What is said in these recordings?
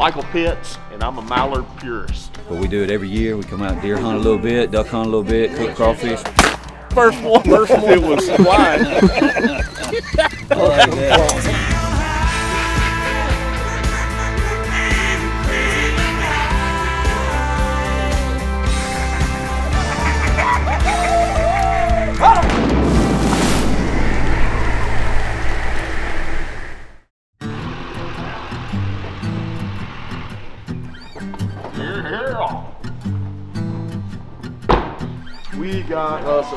Michael Pitts, and I'm a mallard purist. But we do it every year. We come out deer hunt a little bit, duck hunt a little bit, cook crawfish. First one, first one it was flying.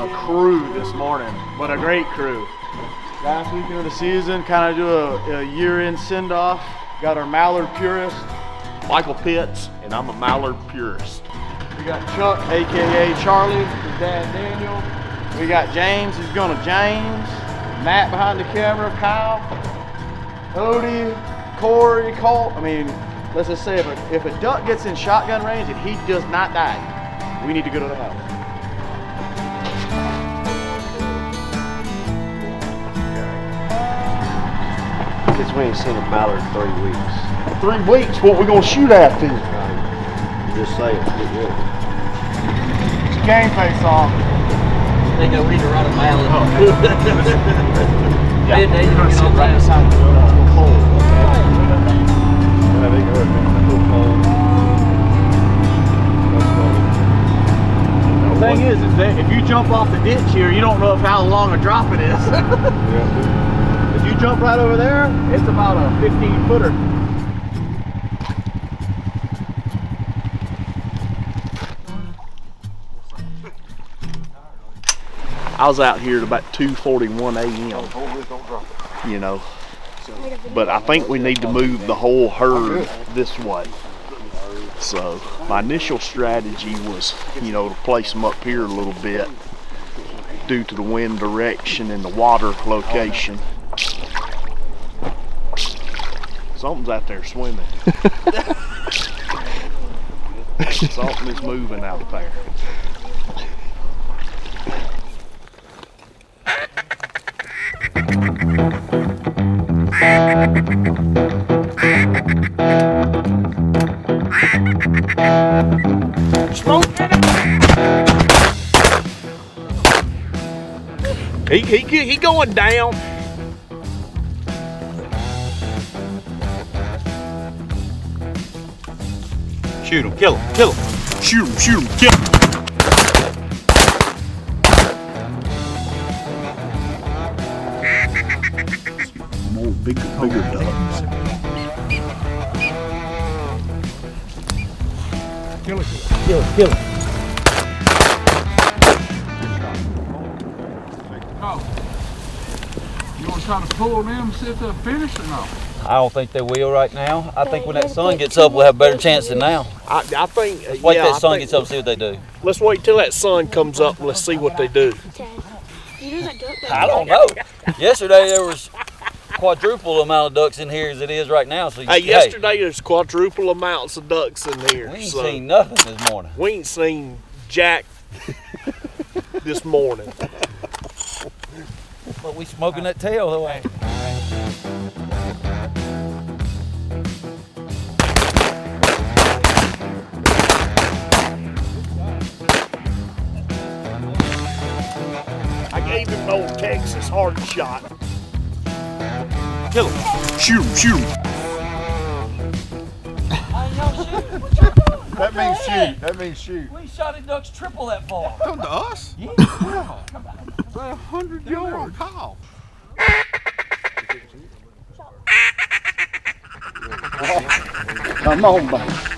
A crew this morning. What a great crew. Last weekend of the season, kind of do a, a year-end send-off. Got our Mallard purist, Michael Pitts, and I'm a Mallard purist. We got Chuck, AKA Charlie, his dad Daniel. We got James, he's to James. Matt behind the camera, Kyle. Odie, Corey, Colt. I mean, let's just say if a, if a duck gets in shotgun range and he does not die, we need to go to the house. Guess we ain't seen a mallard in three weeks. Three weeks, what we gonna shoot after? I'm just saying, get ready. It's game face off. They go, we need to run a mallard. Oh. Yeah, They- they- we're gonna you sit right they- beside the pole. Yeah, they go cold. The thing is, is that if you jump off the ditch here, you don't know of how long a drop it is. Yeah. You jump right over there, it's about a 15 footer. I was out here at about 2:41 a.m. You know, but I think we need to move the whole herd this way. So my initial strategy was, you know, to place them up here a little bit due to the wind direction and the water location. Something's out there swimming. Something is moving out there. He, he, he going down. Shoot him, kill him, kill him. Shoot him, shoot him, kill him. More big, bigger oh, ducks. Kill it, kill it. Oh. You want to try to pull them and see if they'll finish or not? I don't think they will right now. I think when that sun gets up, we'll have a better chance than now. I, I think. uh, Wait yeah, till I that sun think- gets up, see what they do. Let's wait till that sun comes up and let's see what they do. You know that duck I don't know. Yesterday there was quadruple amount of ducks in here as it is right now. So you, Hey, yesterday there's quadruple amounts of ducks in here. we ain't so seen nothing this morning. we ain't seen Jack this morning. But we smoking that tail though. ain't I gave him an old Texas hard shot. Kill him. Shoot shoot him. That means shoot. That means shoot. We shot at ducks triple that far. Come to us? Yeah. A hundred yard call. Come on, baby.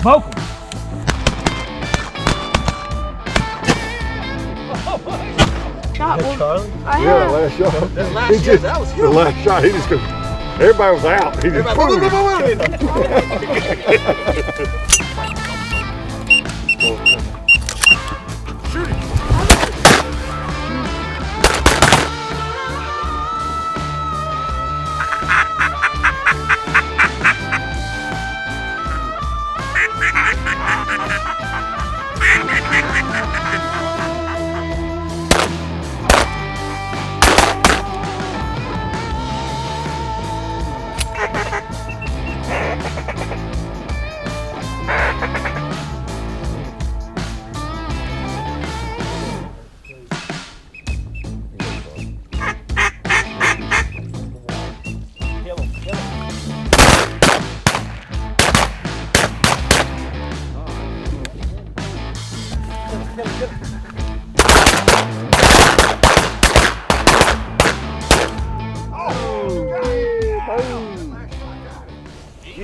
Smoke 'em. Shot one. I Yeah, last shot. That last shot, just- that was The last shot, he just goes, everybody was out. He just boom. Shoot him.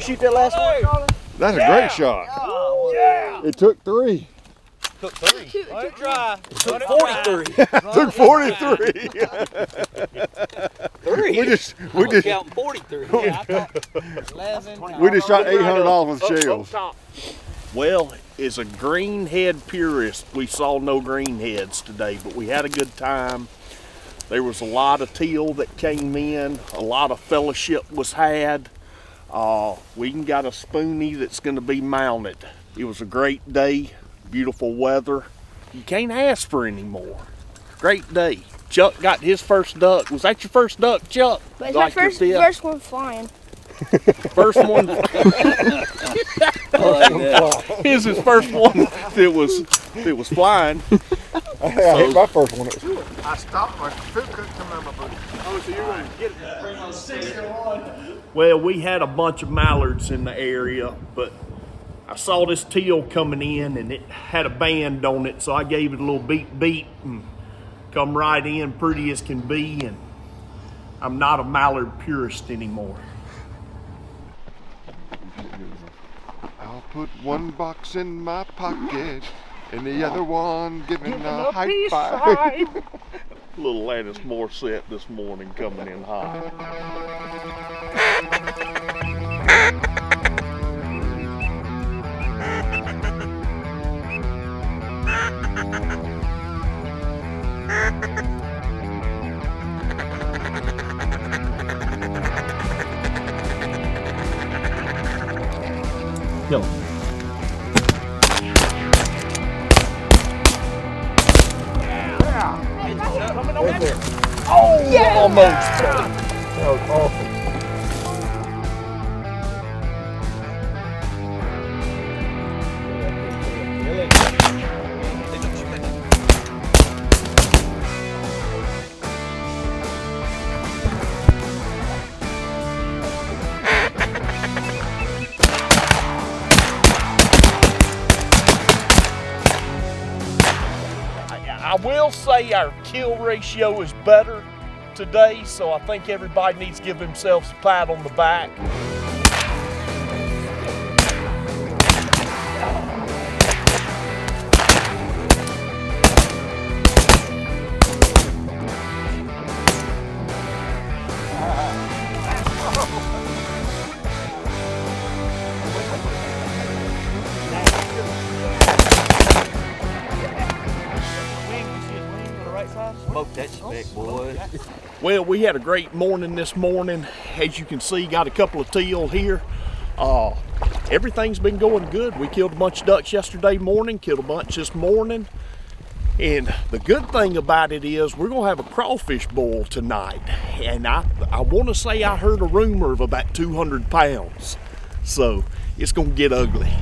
Shoot that last one, Charlie? That's a great shot. Oh, yeah. It took three. Took three. Two, two, try. Took 43. took 43. Three. we just we just counting 43. we just shot 800 off with oh, oh, shells. Well, as a greenhead purist, we saw no greenheads today, but we had a good time. There was a lot of teal that came in, a lot of fellowship was had. Uh, we even got a spoonie that's going to be mounted. It was a great day, beautiful weather. You can't ask for any more. Great day. Chuck got his first duck. Was that your first duck, Chuck? But it's Like your first, first one flying. First one. I like that. Here's his first one that was that was flying. I hit my first one. I stopped my foot couldn't come out of my boot. Oh, so you're gonna get Well, we had a bunch of mallards in the area, but I saw this teal coming in and it had a band on it, so I gave it a little beep beep and come right in pretty as can be and I'm not a mallard purist anymore. I'll put one box in my pocket and the other one giving a high five. Little Lannis Morissette this morning coming in hot. I, say our kill ratio is better today, so I think everybody needs to give themselves a pat on the back. Smoke that speck, boy. Well, we had a great morning this morning. As you can see, got a couple of teal here. Uh, everything's been going good. We killed a bunch of ducks yesterday morning, killed a bunch this morning. And the good thing about it is we're gonna have a crawfish boil tonight. And I, I wanna say I heard a rumor of about 200 pounds. So it's gonna get ugly.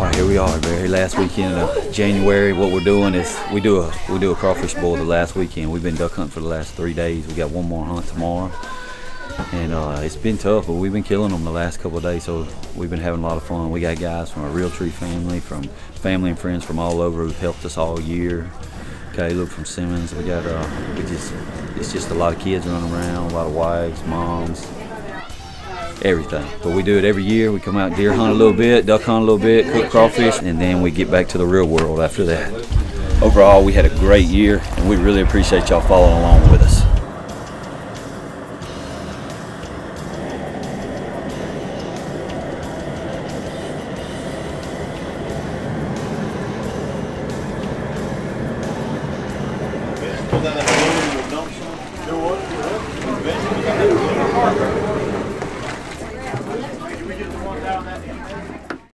All right, here we are, very last weekend of January. What we're doing is we do a we do a crawfish boil the last weekend. We've been duck hunting for the last three days. We got one more hunt tomorrow, and uh, it's been tough, but we've been killing them the last couple of days. So we've been having a lot of fun. We got guys from our Realtree family, from family and friends from all over who've helped us all year. Caleb from Simmons. We got uh, we just it's just a lot of kids running around, a lot of wives, moms, everything. But we do it every year. We come out deer hunt a little bit, duck hunt a little bit, cook crawfish, and then we get back to the real world after that. Overall, we had a great year, and we really appreciate y'all following along with us.